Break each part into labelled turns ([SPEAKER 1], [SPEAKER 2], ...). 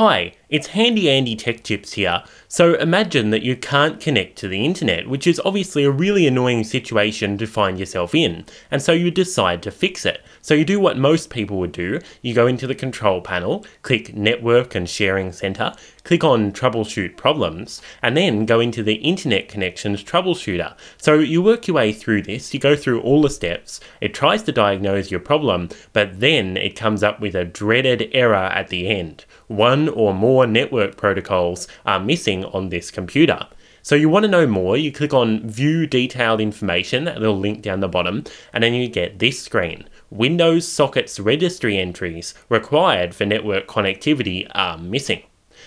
[SPEAKER 1] Hi, it's Handy Andy Tech Tips here. So imagine that you can't connect to the internet, which is obviously a really annoying situation to find yourself in, and so you decide to fix it. So you do what most people would do, you go into the control panel, click Network and Sharing Center, click on Troubleshoot Problems, and then go into the Internet Connections Troubleshooter. So you work your way through this, you go through all the steps, it tries to diagnose your problem, but then it comes up with a dreaded error at the end. One or more network protocols are missing on this computer. So you want to know more, you click on View Detailed Information, that little link down the bottom, and then you get this screen. Windows Sockets registry entries required for network connectivity are missing.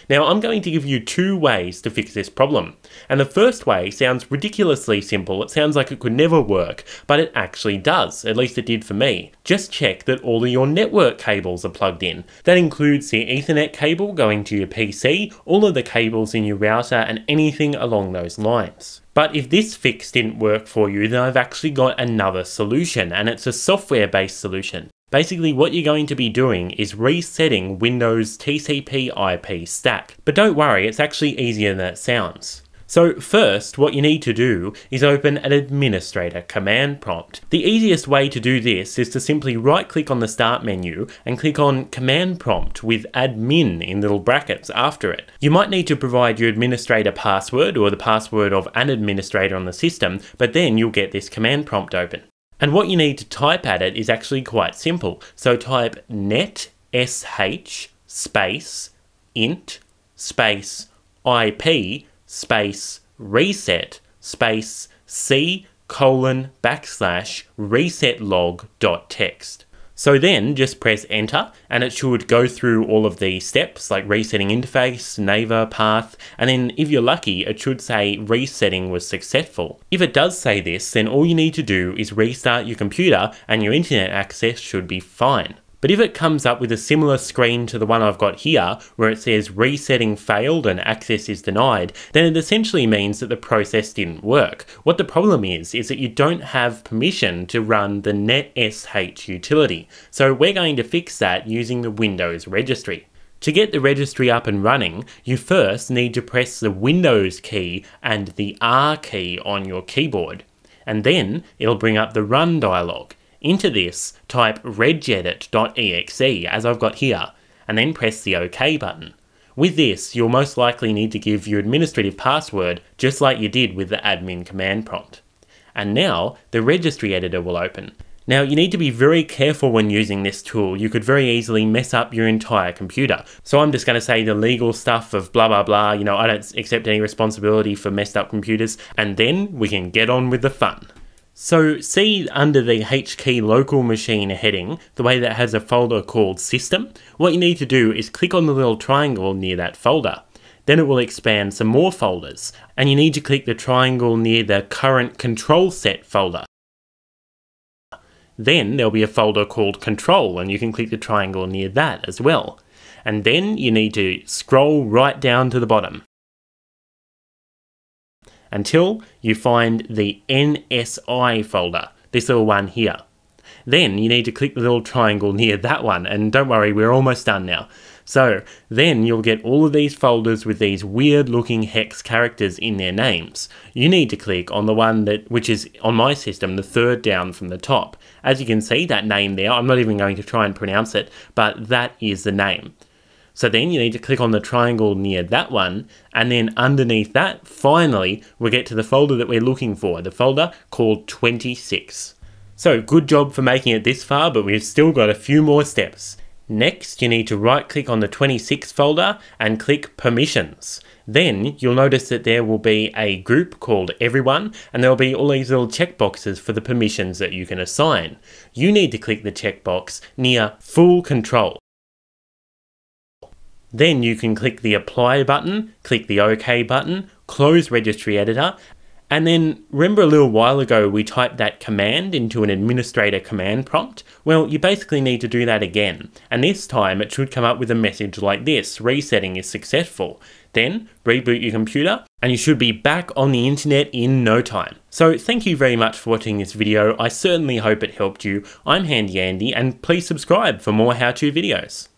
[SPEAKER 1] Now I'm going to give you two ways to fix this problem. And the first way sounds ridiculously simple, it sounds like it could never work, but it actually does, at least it did for me. Just check that all of your network cables are plugged in. That includes the ethernet cable going to your PC, all of the cables in your router and anything along those lines. But if this fix didn't work for you, then I've actually got another solution, and it's a software based solution. Basically what you're going to be doing is resetting Windows TCP IP stack. But don't worry, it's actually easier than it sounds. So first, what you need to do is open an administrator command prompt. The easiest way to do this is to simply right click on the start menu and click on command prompt with admin in little brackets after it. You might need to provide your administrator password or the password of an administrator on the system, but then you'll get this command prompt open. And what you need to type at it is actually quite simple. So type net sh space int space ip space reset space c colon backslash reset log dot text. So then just press enter and it should go through all of the steps like resetting interface, neighbor, path, and then if you're lucky, it should say resetting was successful. If it does say this, then all you need to do is restart your computer and your internet access should be fine. But if it comes up with a similar screen to the one I've got here, where it says resetting failed and access is denied, then it essentially means that the process didn't work. What the problem is, is that you don't have permission to run the NetSH utility. So we're going to fix that using the Windows registry. To get the registry up and running, you first need to press the Windows key and the R key on your keyboard. And then it'll bring up the Run dialog. Into this, type regedit.exe as I've got here, and then press the OK button. With this, you'll most likely need to give your administrative password just like you did with the admin command prompt. And now, the registry editor will open. Now, you need to be very careful when using this tool. You could very easily mess up your entire computer. So I'm just going to say the legal stuff of blah blah blah, you know, I don't accept any responsibility for messed up computers, and then we can get on with the fun. So see under the HKey local machine heading, the way that has a folder called system, what you need to do is click on the little triangle near that folder. Then it will expand some more folders, and you need to click the triangle near the current control set folder. Then there'll be a folder called control, and you can click the triangle near that as well. And then you need to scroll right down to the bottom until you find the NSI folder, this little one here. Then you need to click the little triangle near that one, and don't worry, we're almost done now. So then you'll get all of these folders with these weird looking hex characters in their names. You need to click on the one that, which is on my system, the third down from the top. As you can see, that name there, I'm not even going to try and pronounce it, but that is the name. So then you need to click on the triangle near that one, and then underneath that, finally, we get to the folder that we're looking for, the folder called 26. So good job for making it this far, but we've still got a few more steps. Next, you need to right click on the 26 folder and click permissions. Then you'll notice that there will be a group called everyone and there'll be all these little checkboxes for the permissions that you can assign. You need to click the checkbox near full control. Then you can click the apply button, click the OK button, close registry editor, and then remember a little while ago we typed that command into an administrator command prompt? Well, you basically need to do that again. And this time it should come up with a message like this, resetting is successful. Then reboot your computer and you should be back on the internet in no time. So thank you very much for watching this video. I certainly hope it helped you. I'm Handy Andy and please subscribe for more how-to videos.